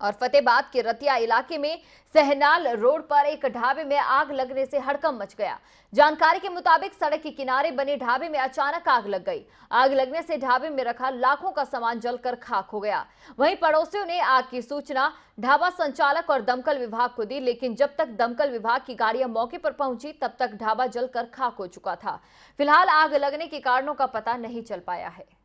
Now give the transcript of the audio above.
और फतेहबाद के रतिया इलाके में सहनाल रोड पर एक ढाबे में आग लगने से हड़कम मच गया। जानकारी के मुताबिक सड़क के किनारे बने ढाबे में अचानक आग लग गई। आग लगने से ढाबे में रखा लाखों का सामान जलकर खाक हो गया। वहीं पड़ोसियों ने आग की सूचना ढाबा संचालक और दमकल विभाग को दी, लेकिन जब तक दमकल विभाग की गाड़ियाँ मौके पर पहुँची, तब तक ढाबा जलकर खाक हो चुका था। फ़िलहाल आग लगने के कारणों का पता नहीं चल पाया है।